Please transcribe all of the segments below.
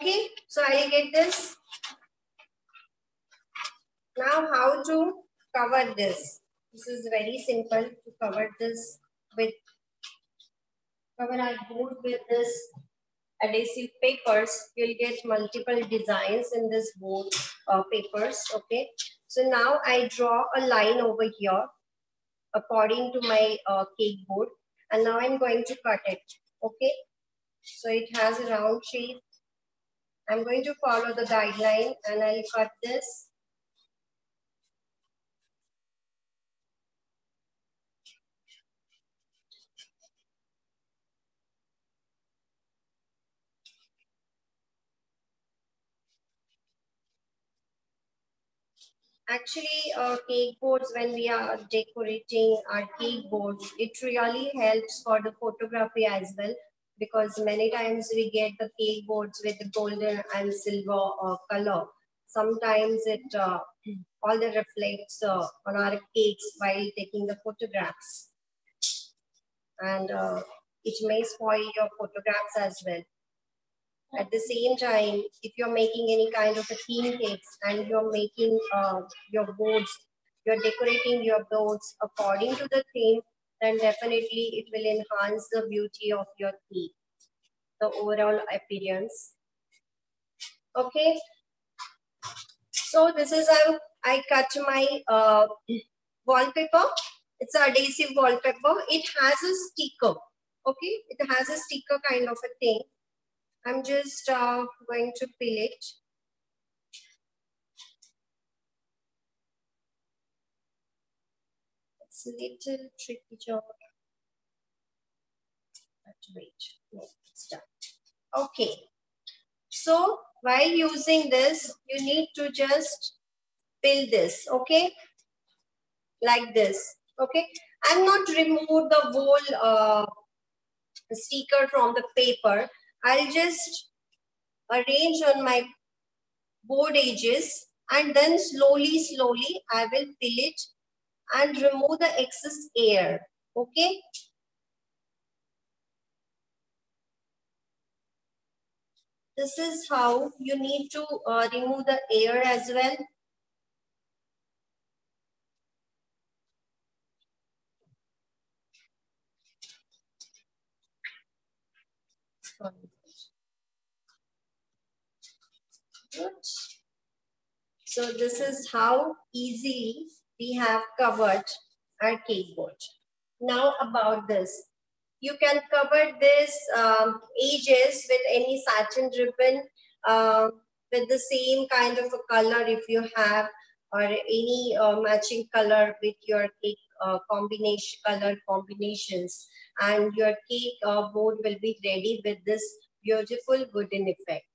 Okay, so I'll get this. Now how to cover this? This is very simple to cover this with cover our board with this adhesive papers. You'll get multiple designs in this board uh, papers. Okay, so now I draw a line over here according to my uh, cake board and now I'm going to cut it. Okay, so it has a round shape I'm going to follow the guideline and I'll cut this. Actually, uh, cake boards, when we are decorating our cake boards, it really helps for the photography as well because many times we get the cake boards with the golden and silver uh, color. Sometimes it uh, all the reflects uh, on our cakes while taking the photographs. And uh, it may spoil your photographs as well. At the same time, if you're making any kind of a theme cakes and you're making uh, your boards, you're decorating your boards according to the theme, then definitely it will enhance the beauty of your cake, the overall appearance. Okay. So this is how I cut my uh, wallpaper. It's adhesive wallpaper. It has a sticker. Okay. It has a sticker kind of a thing. I'm just uh, going to peel it. It's a little tricky job. But wait, no, done. Okay. So while using this, you need to just peel this, okay? Like this, okay? I'm not remove the whole uh, sticker from the paper. I'll just arrange on my board edges and then slowly, slowly I will peel it and remove the excess air. Okay. This is how you need to uh, remove the air as well. Good. So this is how easily we have covered our cake board. Now about this. You can cover this um, edges with any satin ribbon uh, with the same kind of a color if you have or any uh, matching color with your cake uh, combination color combinations and your cake uh, board will be ready with this beautiful wooden effect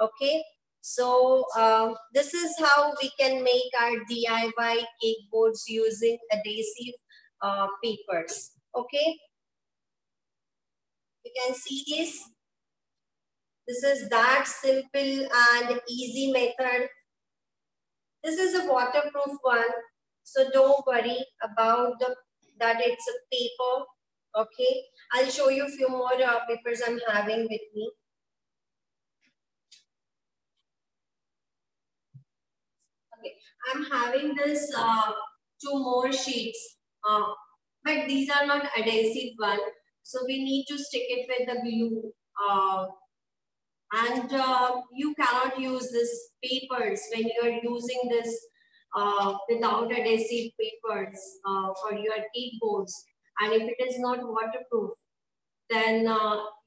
okay so uh, this is how we can make our DIY cake boards using adhesive uh, papers. Okay. You can see this. This is that simple and easy method. This is a waterproof one. So don't worry about the that it's a paper. Okay. I'll show you a few more uh, papers I'm having with me. Okay. I'm having this uh, two more sheets, uh, but these are not adhesive one. So we need to stick it with the glue. Uh, and uh, you cannot use this papers when you are using this uh, without adhesive papers uh, for your cake boards. And if it is not waterproof, then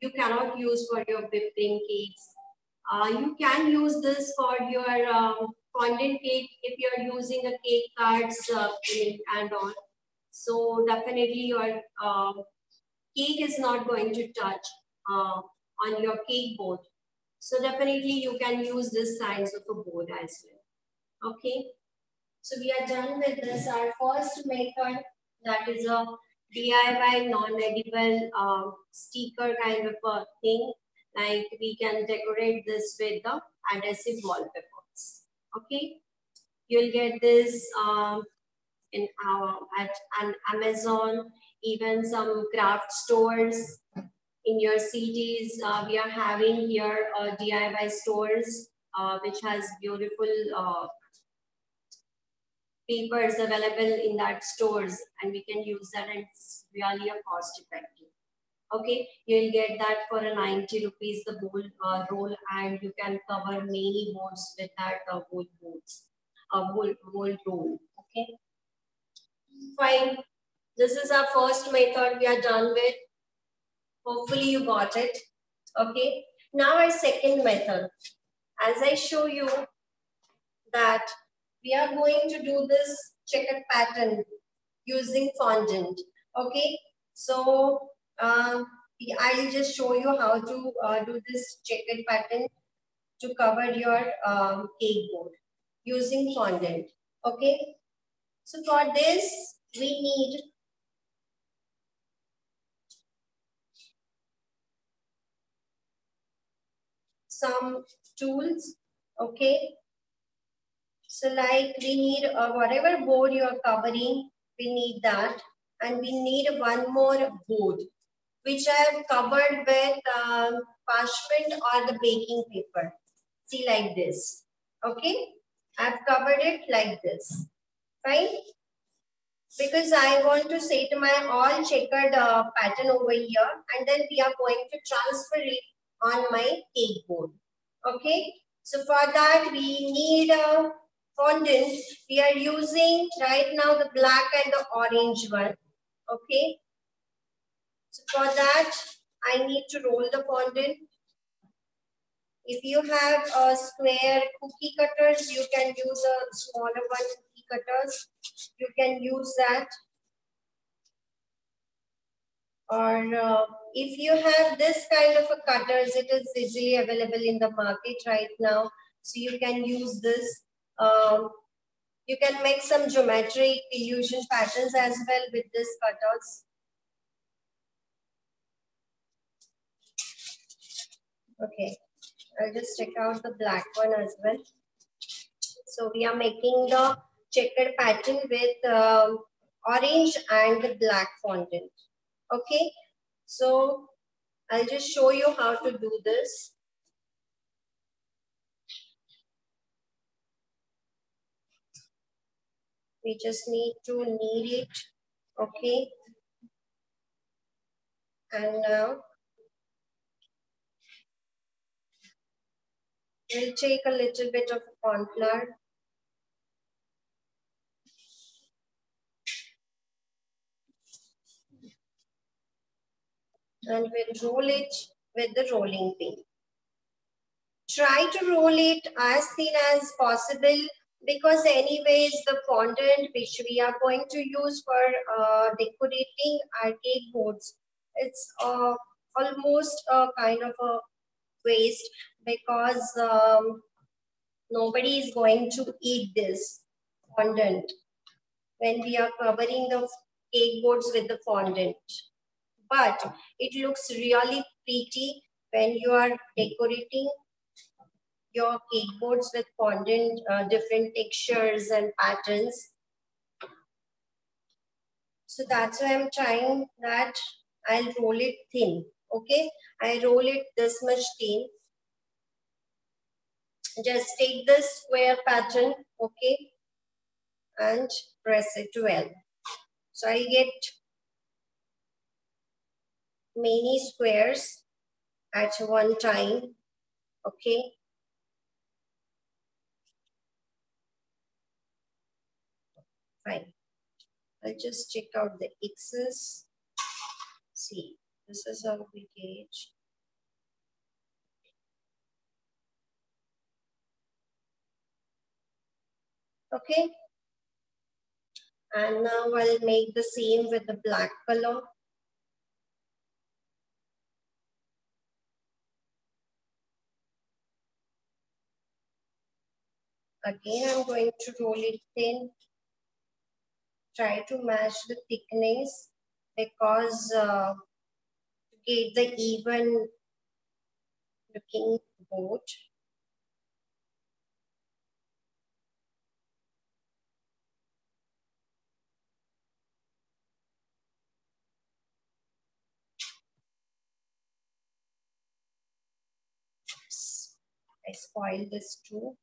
you cannot use for your whipping cakes. you can use this for your um, fondant cake if you're using a cake cards uh, and on. So definitely your uh, cake is not going to touch uh, on your cake board. So definitely you can use this size of a board as well. Okay. So we are done with this. Our first method that is a DIY non-edible uh, sticker kind of a thing. Like we can decorate this with the adhesive wallpaper okay you'll get this um, in our at an amazon even some craft stores in your cities, uh, we are having here uh, DIY stores, uh, which has beautiful uh, papers available in that stores and we can use that and it's really a cost effective. Okay, you'll get that for a 90 rupees the whole uh, roll and you can cover many boards with that uh, whole boards, uh, whole, whole roll. Okay, fine. This is our first method we are done with. Hopefully you got it. Okay, now our second method. As I show you that we are going to do this checkered pattern using fondant. Okay, so uh, I'll just show you how to uh, do this checkered pattern to cover your um, cake board using fondant. Okay, so for this we need some tools. Okay, so like we need uh, whatever board you are covering, we need that. And we need one more board, which I have covered with um, parchment or the baking paper. See like this. Okay. I've covered it like this. Fine. Because I want to set my all checkered uh, pattern over here and then we are going to transfer it on my cake board. Okay. So for that we need a fondant, we are using right now the black and the orange one. Okay. So for that, I need to roll the fondant. If you have a square cookie cutters, you can use a smaller one cookie cutters. You can use that. Or uh, if you have this kind of a cutters, it is easily available in the market right now. So you can use this. Um, you can make some geometric illusion patterns as well with this cutters. Okay, I'll just check out the black one as well. So we are making the checkered pattern with um, orange and black fondant. Okay, so I'll just show you how to do this. we just need to knead it okay and now we'll take a little bit of corn flour and we'll roll it with the rolling pin. Try to roll it as thin as possible because anyways the fondant which we are going to use for uh, decorating our cake boards it's uh, almost a kind of a waste because um, nobody is going to eat this fondant when we are covering the cake boards with the fondant but it looks really pretty when you are decorating your cake boards with fondant, uh, different textures and patterns. So that's why I'm trying that I'll roll it thin. Okay, I roll it this much thin. Just take this square pattern, okay, and press it well. So I get many squares at one time, okay. Fine. I'll just check out the x's. See, this is how we gauge. Okay. And now I'll make the same with the black color. Again, I'm going to roll it thin try to match the thickness because uh, to get the even looking boat. I spoiled this too.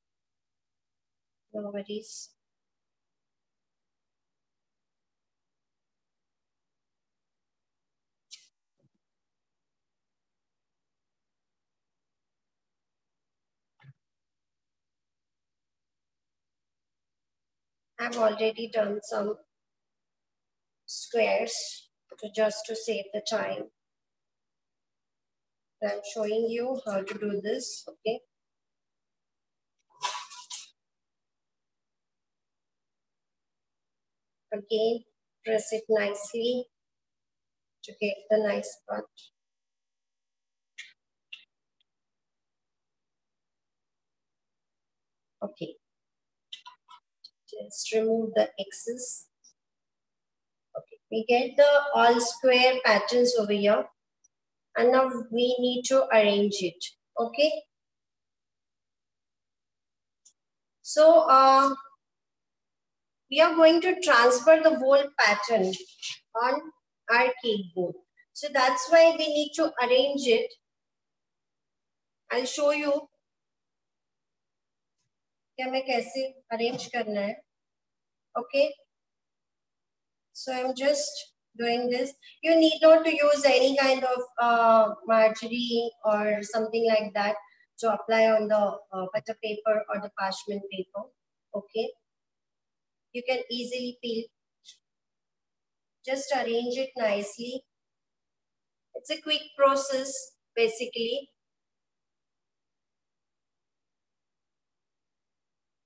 Worries. I've already done some squares to just to save the time. I'm showing you how to do this, okay? Again, press it nicely to get the nice cut. Okay. Just remove the excess. Okay, we get the all square patterns over here. And now we need to arrange it. Okay. So, uh, we are going to transfer the whole pattern on our cake board. So that's why we need to arrange it. I'll show you क्या मैं कैसे arrange करना है. Okay. So I'm just doing this. You need not to use any kind of uh, marjorie or something like that to apply on the uh, butter paper or the parchment paper. Okay you can easily peel. Just arrange it nicely. It's a quick process basically.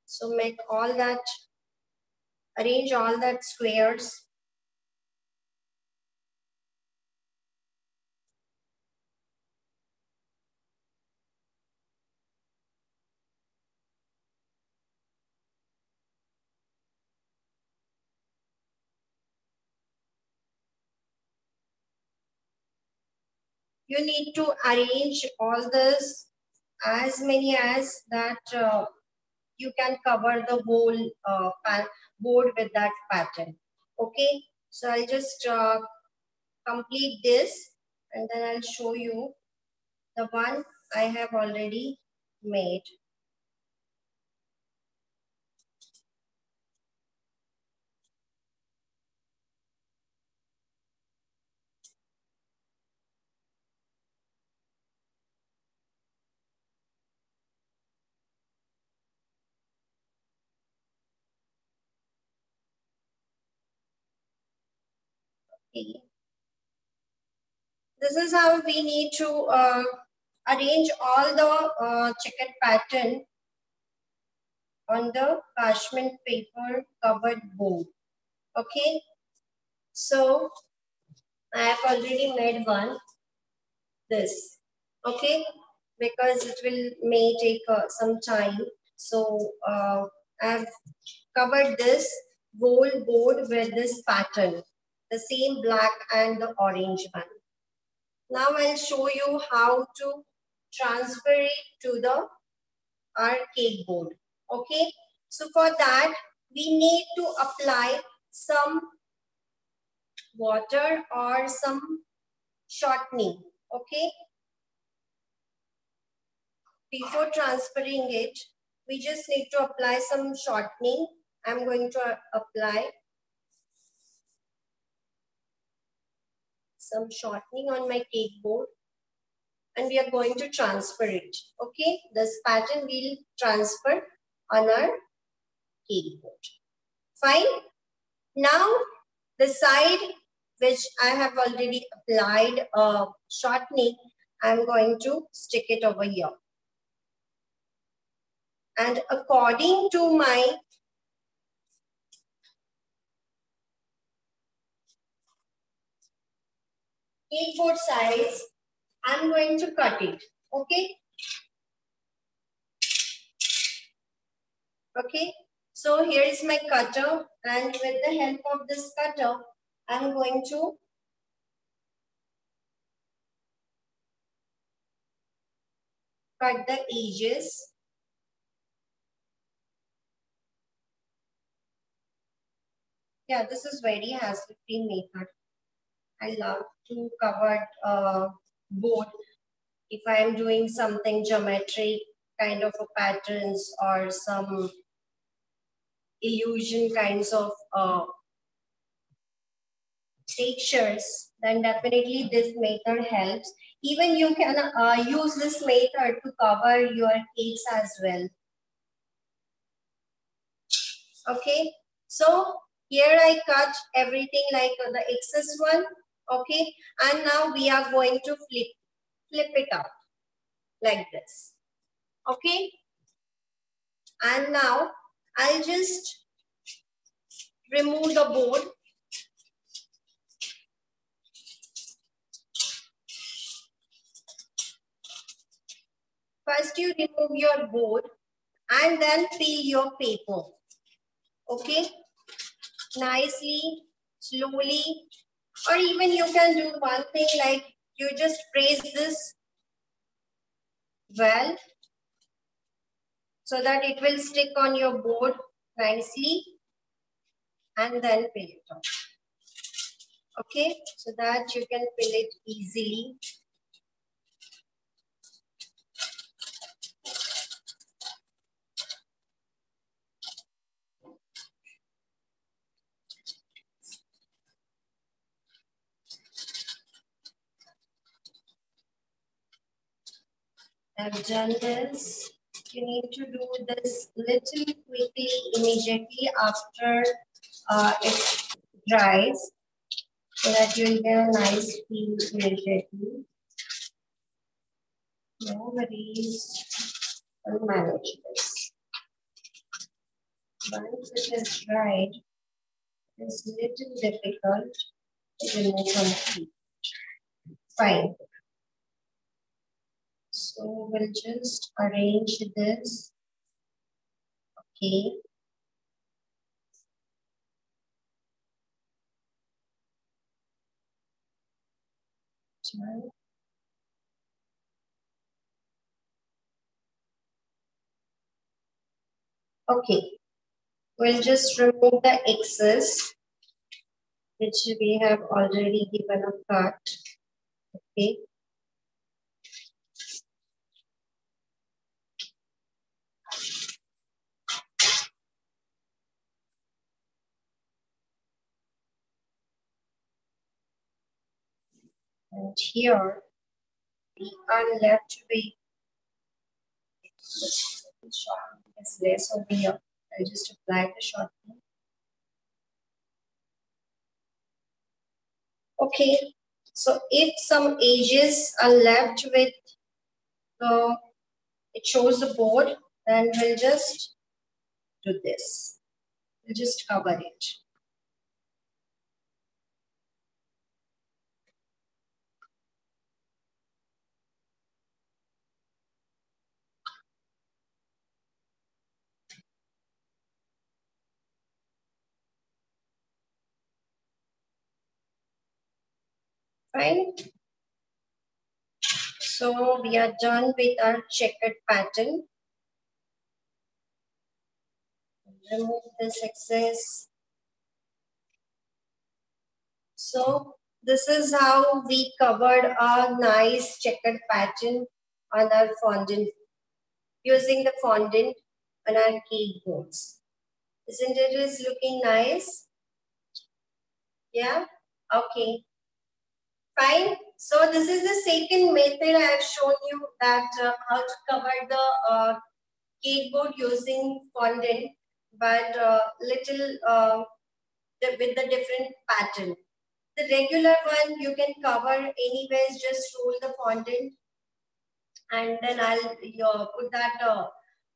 So make all that, arrange all that squares. You need to arrange all this as many as that uh, you can cover the whole uh, board with that pattern. Okay, so I'll just uh, complete this and then I'll show you the one I have already made. This is how we need to uh, arrange all the uh, pattern on the parchment paper covered board. Okay. So I have already made one. This. Okay. Because it will may take uh, some time. So uh, I have covered this whole board with this pattern the same black and the orange one. Now I'll show you how to transfer it to the our cake board. Okay. So for that, we need to apply some water or some shortening. Okay. Before transferring it, we just need to apply some shortening. I'm going to apply some shortening on my cake board and we are going to transfer it. Okay, this pattern will transfer on our cake board. Fine. Now the side which I have already applied uh, shortening, I'm going to stick it over here. And according to my A4 size, I'm going to cut it. Okay. Okay. So here is my cutter and with the help of this cutter, I'm going to cut the edges. Yeah, this is very hassle-free method. I love to cover uh, board if I am doing something geometric kind of patterns or some illusion kinds of uh, textures, then definitely this method helps. Even you can uh, use this method to cover your cakes as well. Okay, so here I cut everything like the excess one. Okay, and now we are going to flip, flip it up like this. Okay, and now I'll just remove the board First you remove your board and then peel your paper. Okay. Nicely, slowly. Or even you can do one thing like you just press this well so that it will stick on your board nicely and then peel it off. Okay, so that you can peel it easily. I've done this. You need to do this little quickly immediately after uh, it dries so that you'll get a nice feel immediately. No worries. I'll manage this. Once it is dried, it's a little difficult to remove heat. Fine. So we'll just arrange this. Okay. Okay, we'll just remove the excess which we have already given a cut. Okay. And here we are left with shortening it's less over here. I'll just apply the shortening. Okay, so if some edges are left with the, it shows the board, then we'll just do this. We'll just cover it. Fine. So we are done with our checkered pattern. Remove this excess. So this is how we covered a nice checkered pattern on our fondant using the fondant on our cake boards. Isn't it is looking nice? Yeah? Okay. Fine. So this is the second method I have shown you that uh, how to cover the uh, cake board using fondant, but uh, little uh, with the different pattern. The regular one you can cover anyways, just roll the fondant and then I'll uh, put that uh,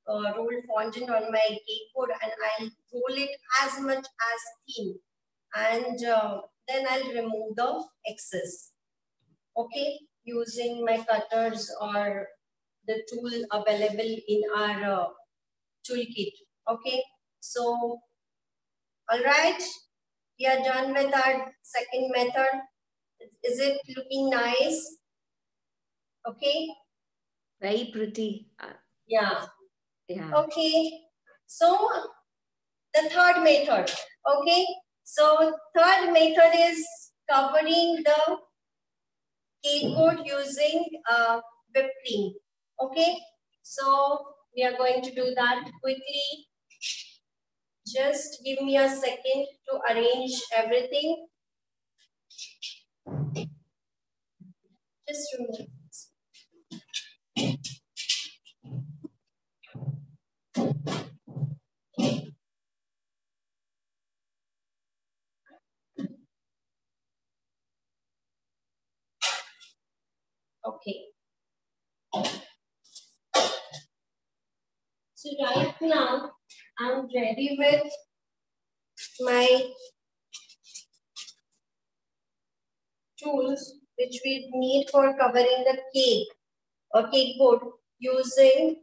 uh, rolled fondant on my cake board and I'll roll it as much as thin and uh, then I'll remove the excess. Okay, using my cutters or the tool available in our uh, toolkit. Okay, so all right, we are done with our second method. Is it looking nice? Okay. Very pretty. Yeah. Yeah. Okay. So the third method. Okay. So third method is covering the board using uh, whipped cream. Okay, so we are going to do that quickly. Just give me a second to arrange everything. Just a minute. Okay. So right now, I'm ready with my tools which we need for covering the cake or cake board using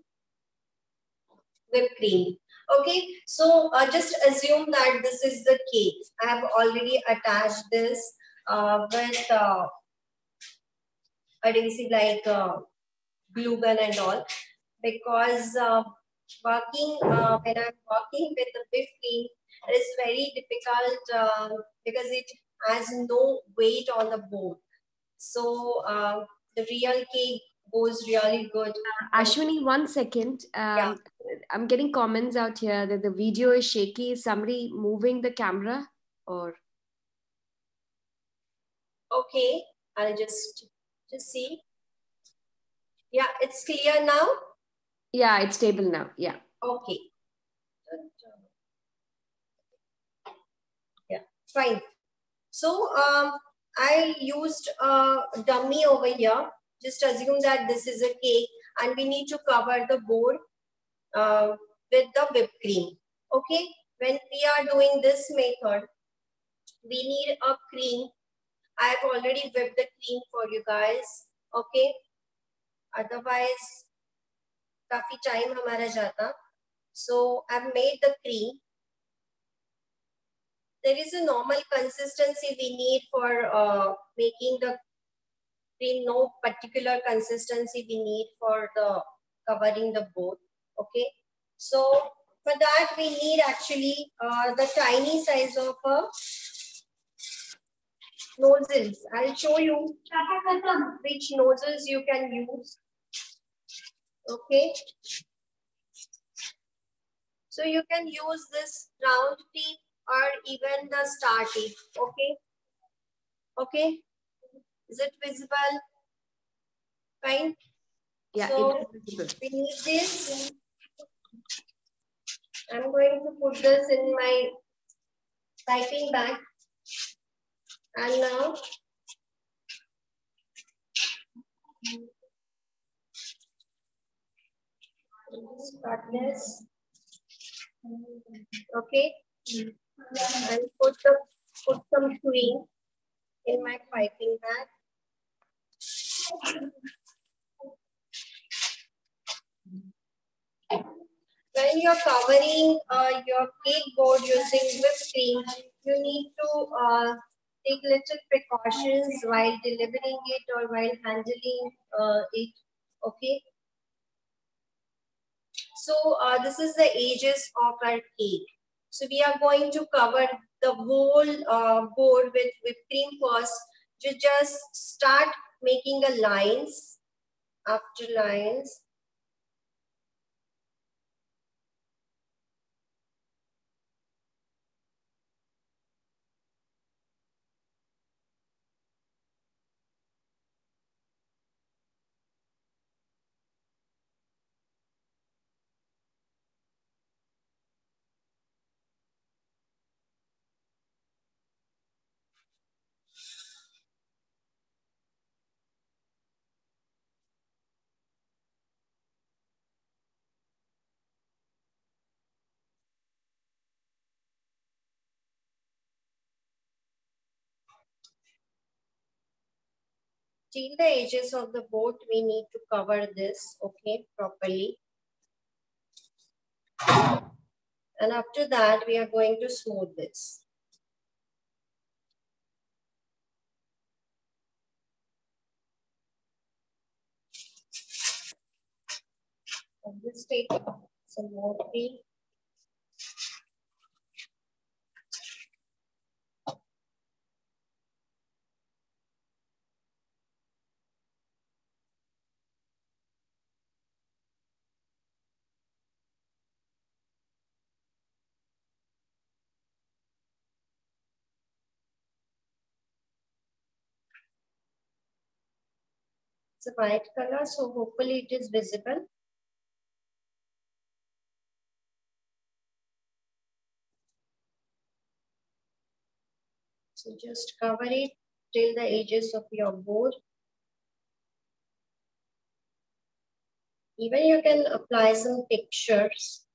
whipped cream. Okay, so uh, just assume that this is the cake. I have already attached this uh, with uh, adhesive like uh, glue gun and all because uh, working uh, when I'm working with the whipped cream it is very difficult uh, because it has no weight on the board. So uh, the real cake goes really good. Ashwini, one second. Um, Yeah. I'm getting comments out here that the video is shaky. Is somebody moving the camera or? Okay, I'll just just see. Yeah, it's clear now. Yeah, it's stable now. Yeah. Okay. Yeah, fine. So um, I used a dummy over here. Just assume that this is a cake and we need to cover the board uh, with the whipped cream. Okay, when we are doing this method, we need a cream. I have already whipped the cream for you guys. Okay, otherwise काफी time हमारा जाता so I've made the cream. There is a normal consistency we need for uh, making the cream. No particular consistency we need for the covering the board. Okay. So for that we need actually uh, the tiny size of a nozzles. I'll show you which nozzles you can use. Okay. So you can use this round tip or even the star tip. Okay. Okay. Is it visible? Fine. Yeah, So- it is visible. We need this. I'm going to put this in my piping bag. And now Okay. And put the put some cream in my piping bag. when you're covering uh, your cake board using whipped cream, you need to uh, take little precautions while delivering it or while handling uh, it. Okay. So uh, this is the edges of our cake. So we are going to cover the whole uh, board with whipped cream first. You just start making the lines after lines. Till the edges of the boat we need to cover this okay properly. And after that we are going to smooth this. So this take some more cream It's a white color, so hopefully it is visible. So just cover it till the edges of your board. Even you can apply some pictures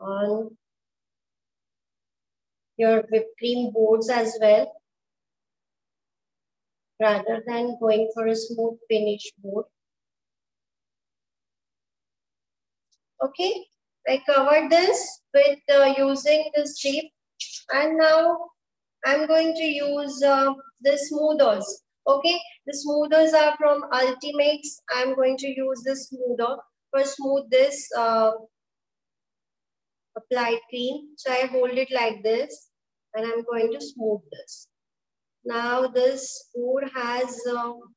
on your whipped cream boards as well rather than going for a smooth finish board. Okay, I covered this with uh, using this shape and now I'm going to use uh, the smoothers. Okay, the smoothers are from Ultimates. I'm going to use the smoother for smooth this uh, applied cream. So I hold it like this and I'm going to smooth this. Now this board has um,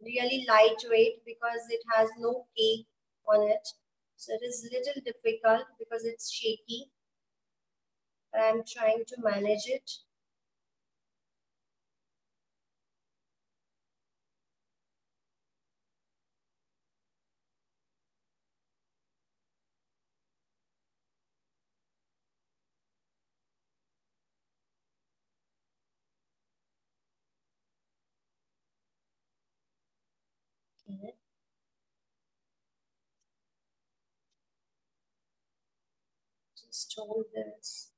really lightweight because it has no cake on it. So it is little difficult because it's shaky. I'm trying to manage it. Just hold this.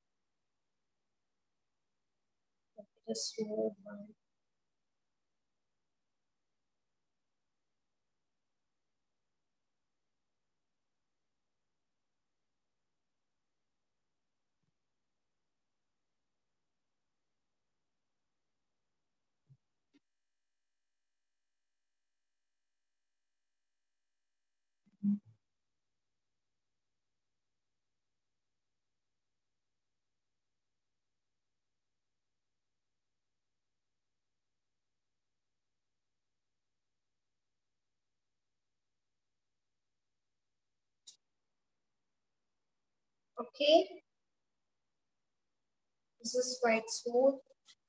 A smooth one. Okay. This is quite smooth.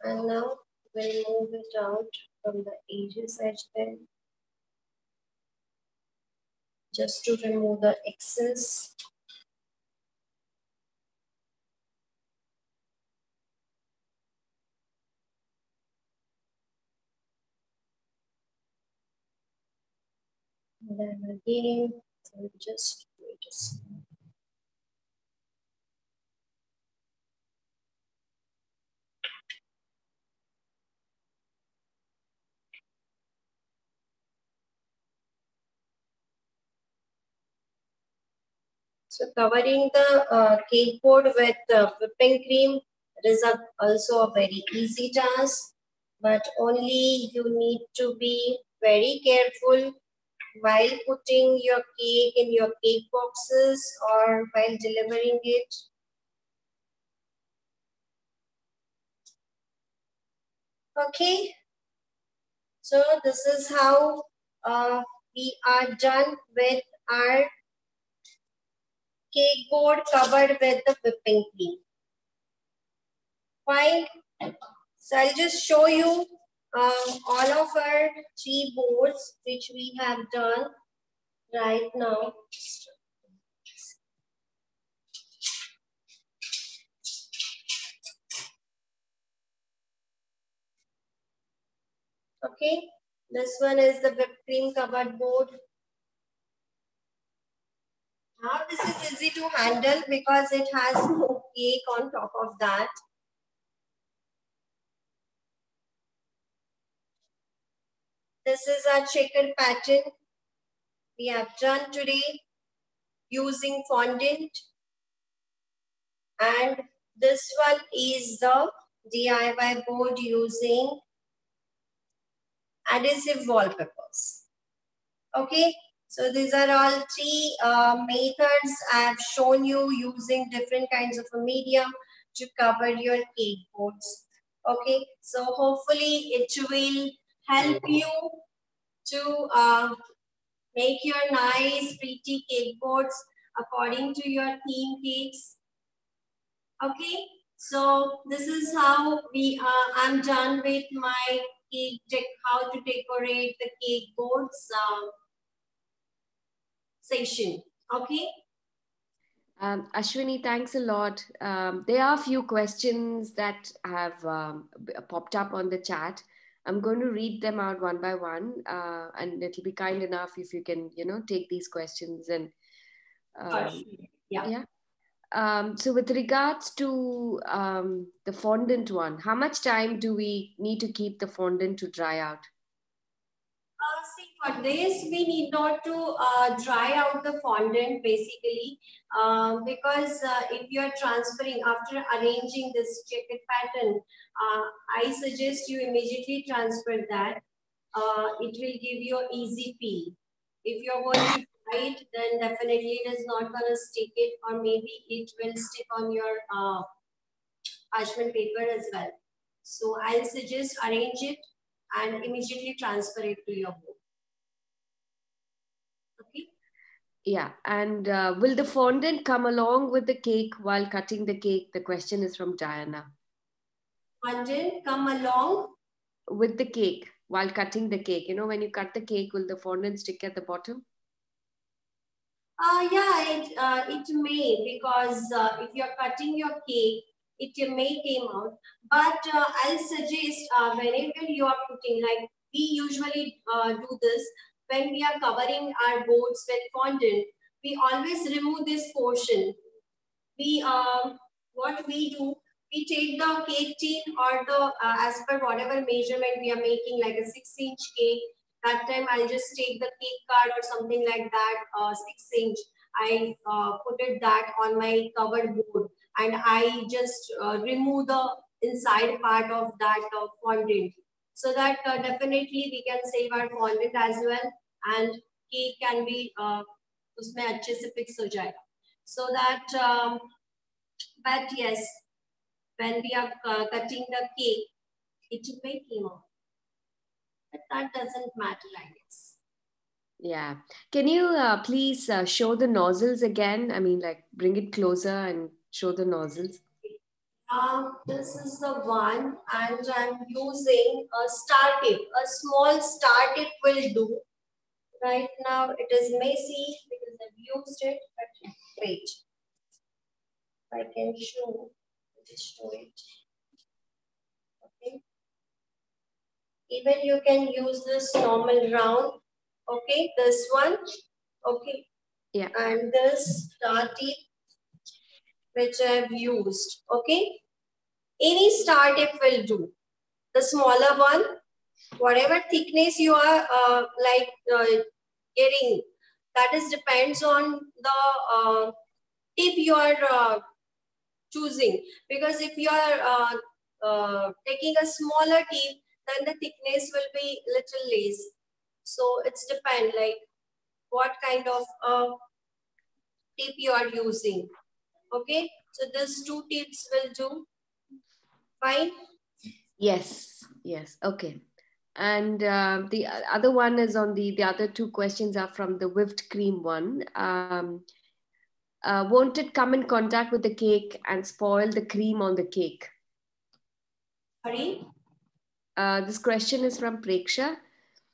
And now we'll move it out from the edges edge there. Just to remove the excess. And then again, so just wait a second. Covering the uh, cake board with uh, whipping cream is a, also a very easy task, but only you need to be very careful while putting your cake in your cake boxes or while delivering it. Okay, so this is how uh, we are done with our cake board covered with the whipping cream. Fine. So I'll just show you um, all of our three boards which we have done right now. Okay, this one is the whipped cream covered board. Now this is easy to handle because it has no cake on top of that. This is our checker pattern we have done today using fondant. And this one is the DIY board using adhesive wallpapers. Okay, so these are all three uh, methods I have shown you using different kinds of a medium to cover your cake boards. Okay, so hopefully it will help you to uh, make your nice pretty cake boards according to your theme cakes. Okay, so this is how we are, I'm done with my cake, how to decorate the cake boards uh, session. Okay. Um, Ashwini, thanks a lot. Um, there are a few questions that have um, popped up on the chat. I'm going to read them out one by one, uh, and it'll be kind enough if you can, you know, take these questions and. Um, yeah. Yeah. Um, so, with regards to um, the fondant one, how much time do we need to keep the fondant to dry out? Uh, for this, we need not to uh, dry out the fondant basically uh, because uh, if you are transferring after arranging this checkered pattern, uh, I suggest you immediately transfer that. Uh, it will give you easy peel. If you are going to dry it, then definitely it is not going to stick it or maybe it will stick on your parchment paper as well. So I'll suggest arrange it and immediately transfer it to your board. Okay. Yeah, and uh, will the fondant come along with the cake while cutting the cake? The question is from Diana. Fondant come along with the cake while cutting the cake. You know, when you cut the cake, will the fondant stick at the bottom? Uh, yeah, it, uh, it may because uh, if you're cutting your cake, it may came out. But uh, I'll suggest uh, whenever you are putting, like we usually uh, do this, when we are covering our boards with fondant, we always remove this portion. We, um, what we do, we take the cake tin or the, uh, as per whatever measurement we are making, like a six inch cake, that time I'll just take the cake card or something like that, uh, six inch. I uh, put it that on my covered board and I just uh, remove the inside part of that uh, fondant So that uh, definitely we can save our fondant as well and cake can be uh, उसमें अच्छे से fix हो जाएगा. So that, um, but yes, when we are uh, cutting the cake, it may come out. But that doesn't matter, I guess. Yeah. Can you uh, please uh, show the nozzles again? I mean, like bring it closer and show the nozzles. Um, this is the one and I'm using a star tip. A small star tip will do. Right now it is messy because I've used it, but wait. I can show, just show it. Okay. Even you can use this normal round. Okay, this one. Okay. Yeah. And this star tip which I have used. Okay. Any star tip will do. The smaller one, whatever thickness you are uh, like uh, getting, that is depends on the uh, tip you are uh, choosing. Because if you are uh, uh, taking a smaller tip, then the thickness will be little less. So it's depend like what kind of tip you are using. Okay, so these two tips will do. Fine? Yes, yes, okay. And uh, the other one is on the, the other two questions are from the whipped cream one. Um, uh, won't it come in contact with the cake and spoil the cream on the cake? Sorry? Uh, this question is from Preksha.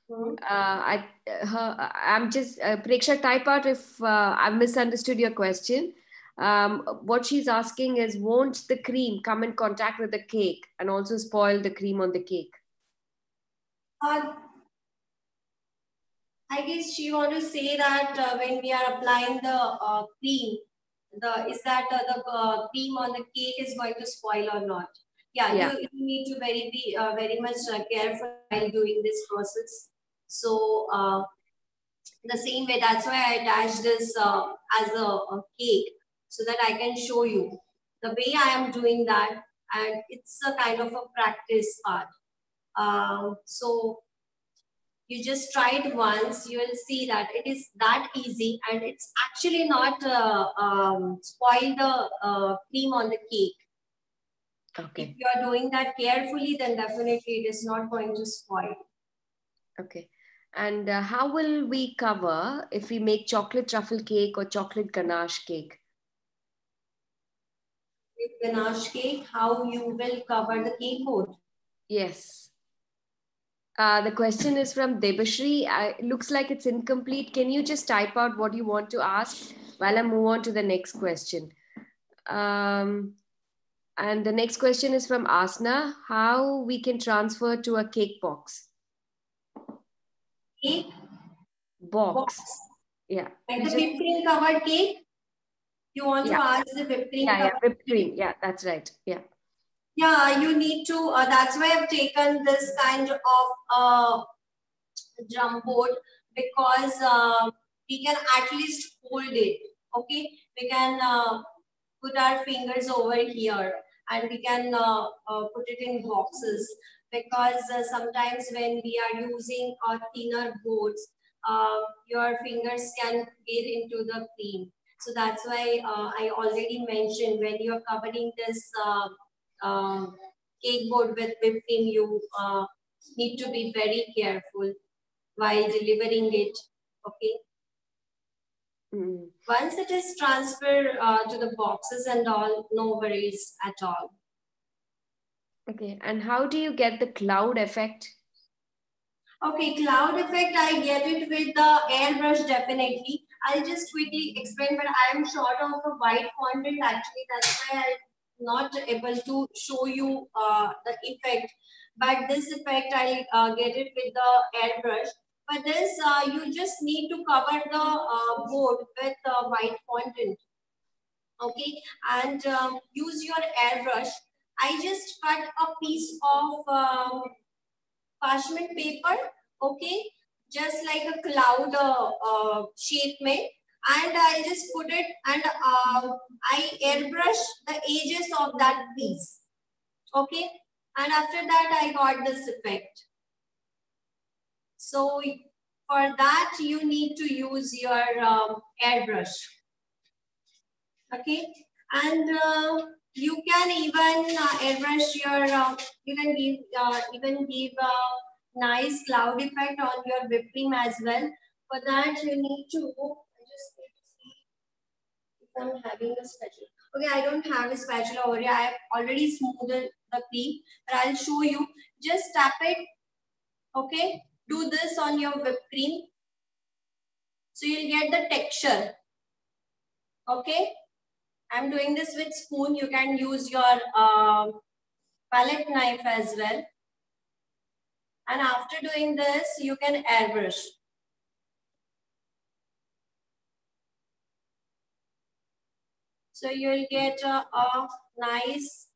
Mm-hmm. Uh, I, her, I'm just, uh, Preksha, type out if uh, I've misunderstood your question um, what she's asking is won't the cream come in contact with the cake and also spoil the cream on the cake? Uh, i guess she want to say that uh, when we are applying the uh, cream the is that uh, the uh, cream on the cake is going to spoil or not? Yeah, yeah. You, you, need to very be uh, very much careful while doing this process. So the same way that's why i attach this as a, a cake so that I can show you the way I am doing that. And it's a kind of a practice part. Um, so you just try it once, you will see that it is that easy and it's actually not uh, um, spoil the uh, cream on the cake. Okay. If you are doing that carefully, then definitely it is not going to spoil. Okay. And uh, how will we cover if we make chocolate truffle cake or chocolate ganache cake? Ganache cake, how you will cover the cake board. Yes. Uh, the question is from Debashri. Uh, looks like it's incomplete. Can you just type out what you want to ask while I move on to the next question? Um, and the next question is from Asna. How we can transfer to a cake box? Cake box. box. Yeah. Like the whipped cream covered cake. You want yeah. to ask the whipped cream? Yeah, yeah, whipped cream. Yeah, that's right. Yeah. Yeah, you need to. Uh, that's why I've taken this kind of uh, drum board because uh, we can at least hold it. Okay, we can uh, put our fingers over here and we can uh, uh, put it in boxes because uh, sometimes when we are using uh, thinner boards, uh, your fingers can get into the cream. So that's why uh, I already mentioned when you're covering this uh, uh, cake board with whipped cream, you uh, need to be very careful while delivering it. Okay. Mm. Once it is transferred uh, to the boxes and all, no worries at all. Okay, and how do you get the cloud effect? Okay, cloud effect, I get it with the airbrush definitely. I'll just quickly explain, but I am short of a white fondant actually. That's why I'm not able to show you uh, the effect. But this effect, I'll uh, get it with the airbrush. But this, uh, you just need to cover the uh, board with uh, white fondant. Okay, and um, use your airbrush. I just cut a piece of um, parchment paper, okay, just like a cloud uh, uh, shape made. And I just put it and uh, I airbrush the edges of that piece, okay. And after that, I got this effect. So for that, you need to use your um, airbrush. Okay. And uh, you can even uh, airbrush your, uh, you can give, uh, even give a nice cloud effect on your whipped cream as well. For that, you need to, I just need to see if I'm having a spatula. Okay, I don't have a spatula over here. I have already smoothed the cream, but I'll show you. Just tap it. Okay, do this on your whipped cream. So you'll get the texture. Okay. I'm doing this with spoon. You can use your uh, palette knife as well. And after doing this, you can airbrush. So you'll get a, a nice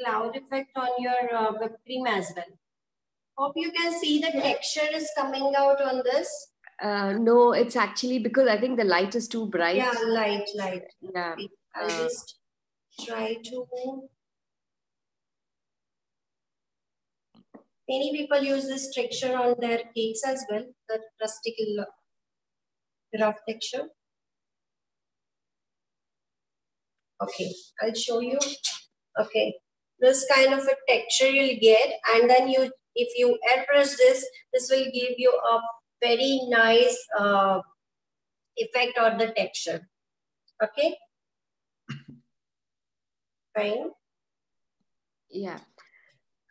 cloud effect on your uh, whipped cream as well. Hope you can see the texture is coming out on this. Uh, no, it's actually because I think the light is too bright. Yeah, light, light. Yeah. I'll Uh, just try to. Many people use this texture on their cakes as well, the rustic rough texture. Okay, I'll show you. Okay, this kind of a texture you'll get, and then you, if you airbrush this, this will give you a very nice uh, effect on the texture. Okay. Fine. Yeah.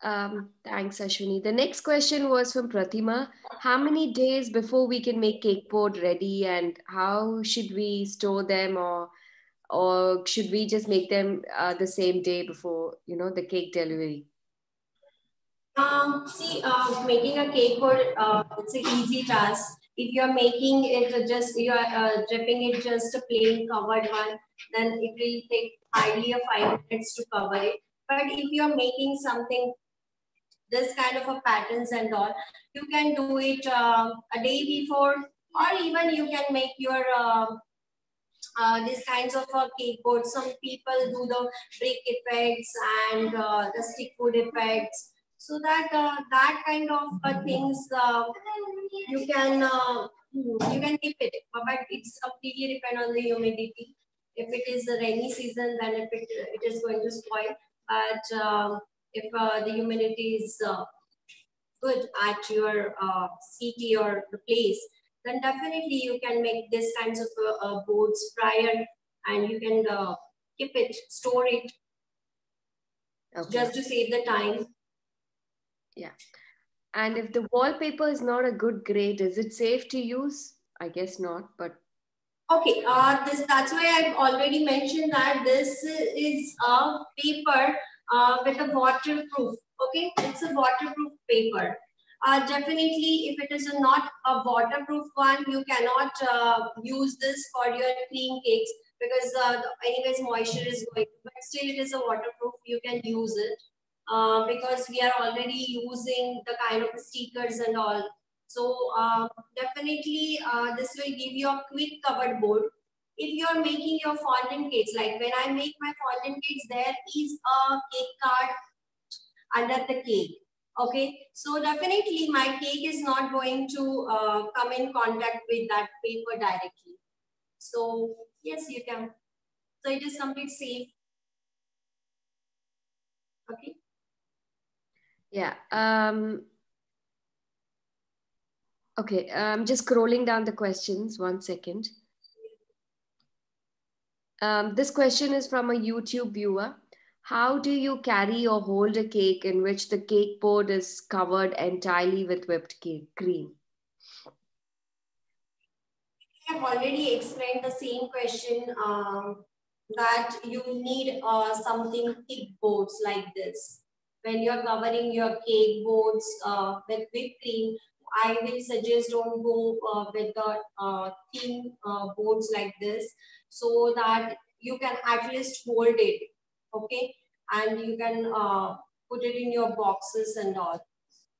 Um, thanks, Ashwini. The next question was from Pratima. How many days before we can make cake board ready and how should we store them or or should we just make them uh, the same day before, you know, the cake delivery? Um, see, uh, making a cake board, uh, it's an easy task. If you're making it just, you're uh, dripping it just a plain covered one, then it will take hardly a five minutes to cover it. But if you're making something, this kind of a patterns and all, you can do it uh, a day before, or even you can make your uh, uh, these kinds of uh, cake boards. Some people do the brick effects and uh, the stick wood effects. So that uh, that kind of uh, things uh, you can you can keep it. But it's completely depend on the humidity. If it is a rainy season then if it, it is going to spoil. But um, if uh, the humidity is uh, good at your uh, city or the place then definitely you can make this kinds of uh, uh, boards prior and you can uh, keep it store it Okay. just to save the time Yeah. And if the wallpaper is not a good grade, is it safe to use? I guess not, but. Okay, uh, this that's why I've already mentioned that this is a paper uh, with a waterproof. Okay, it's a waterproof paper. Uh, definitely, if it is a not a waterproof one, you cannot uh, use this for your cream cakes because uh, anyways moisture is going. But still, it is a waterproof. You can use it uh, because we are already using the kind of stickers and all. So uh, definitely uh, this will give you a quick covered board. If you're making your fondant cakes, like when I make my fondant cakes, there is a cake card under the cake. Okay, so definitely my cake is not going to uh, come in contact with that paper directly. So yes, you can. So it is complete safe. Okay. Yeah. Um, okay. I'm just scrolling down the questions. One second. Um, this question is from a YouTube viewer. How do you carry or hold a cake in which the cake board is covered entirely with whipped cake cream? I have already explained the same question um, that you need uh, something thick boards like this when you're covering your cake boards uh, with whipped cream, I will suggest don't go uh, with the uh, thin uh, boards like this so that you can at least hold it, okay? And you can uh, put it in your boxes and all.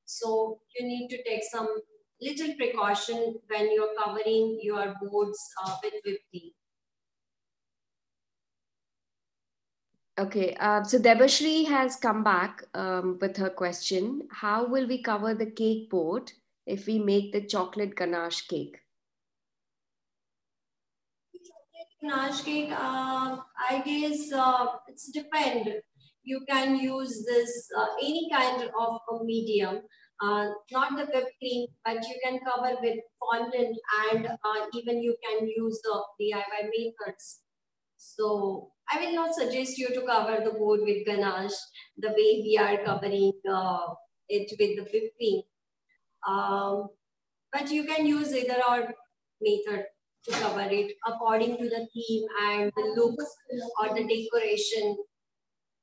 So you need to take some little precaution when you're covering your boards uh, with whipped. Okay, uh, so Debashri has come back um, with her question. How will we cover the cake board if we make the chocolate ganache cake? Ganache cake, uh, I guess uh, it's depend. You can use this uh, any kind of a medium, uh, not the whipped cream, but you can cover with fondant and uh, even you can use the DIY methods. So I will not suggest you to cover the board with ganache the way we are covering uh, it with the whipped cream. Um, but you can use either or method to cover it according to the theme and the look or the decoration.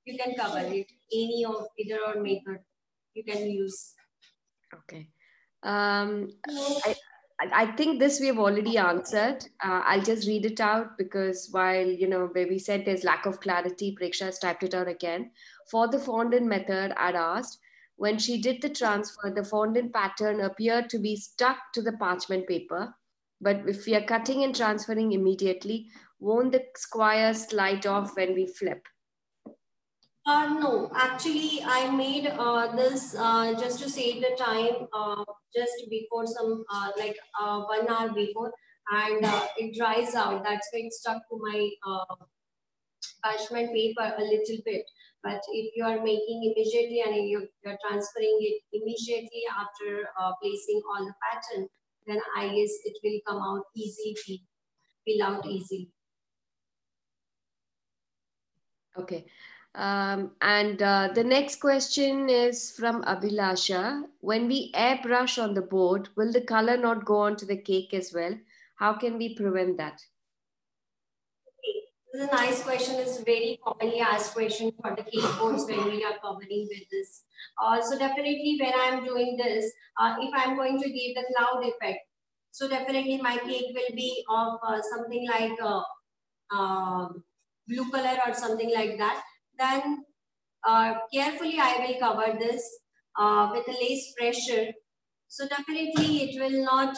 You can cover it any of either or method you can use. Okay. Um, I, I think this we have already answered. Uh, I'll just read it out because while, you know, where we said there's lack of clarity, Preksha has typed it out again. For the fondant method, I'd asked, when she did the transfer, the fondant pattern appeared to be stuck to the parchment paper. But if we are cutting and transferring immediately, won't the square slide off when we flip? Uh, no, actually, I made uh, this uh, just to save the time, uh, just before some, uh, like uh, one hour before, and it dries out. That's why it stuck to my parchment paper a little bit. But if you are making immediately and you're, you're transferring it immediately after placing all the pattern, then I guess it will come out easily, fill out easily. Okay. Um, and uh, the next question is from Abhilasha. When we airbrush on the board, will the color not go onto the cake as well? How can we prevent that? This is a nice question. It's very commonly asked question for the cake boards when we are covering with this. Uh, so definitely when I'm doing this, uh, if I'm going to give the cloud effect, so definitely my cake will be of uh, something like uh, um, blue color or something like that then uh, carefully I will cover this uh, with a lace pressure. So definitely it will not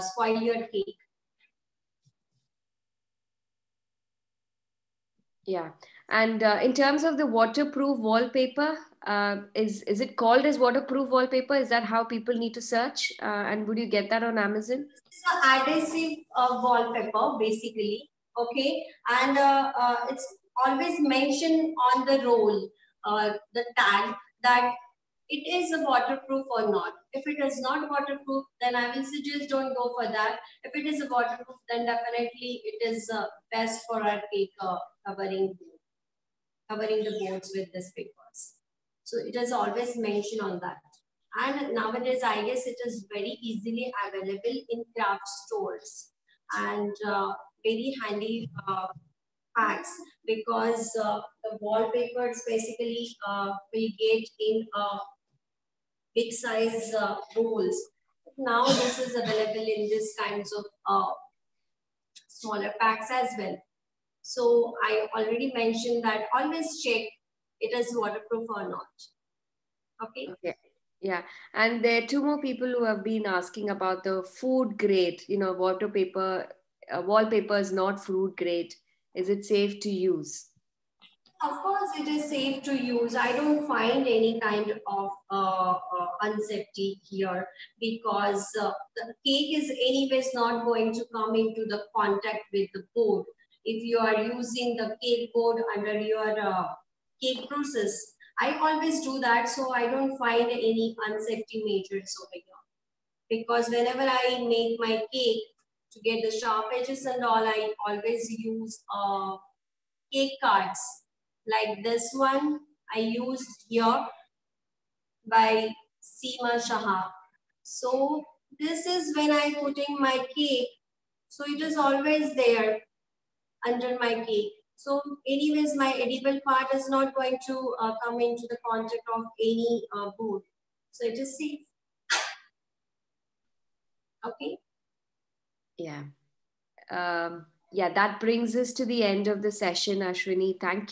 spoil your cake. Yeah. And uh, in terms of the waterproof wallpaper, uh, is is it called as waterproof wallpaper? Is that how people need to search? and would you get that on Amazon? It's an adhesive wallpaper, basically. Okay, and it's always mentioned on the roll, uh, the tag that it is a waterproof or not. If it is not waterproof, then I will suggest don't go for that. If it is a waterproof, then definitely it is uh, best for our cake covering, covering the boards with this papers. So it is always mentioned on that. And nowadays, I guess it is very easily available in craft stores and uh, very handy uh, packs because uh, the wallpapers basically uh, will get in uh, big size uh, bowls. Now this is available in this kinds of uh, smaller packs as well. So I already mentioned that always check it is waterproof or not. Okay. Okay. Yeah, and there are two more people who have been asking about the food grade. You know, wallpaper, uh, wallpaper is not food grade. Is it safe to use? Of course, it is safe to use. I don't find any kind of uh, uh, unsafety here because uh, the cake is anyways not going to come into the contact with the board. If you are using the cake board under your uh, cake process, I always do that so I don't find any unsafety measures over here. Because whenever I make my cake to get the sharp edges and all, I always use uh, cake cards like this one I used here by Seema Shah. So this is when I'm putting my cake. So it is always there under my cake. So anyways, my edible part is not going to uh, come into the contact of any uh, board. So it is safe. Okay. Yeah. Um, yeah, that brings us to the end of the session, Ashwini. Thank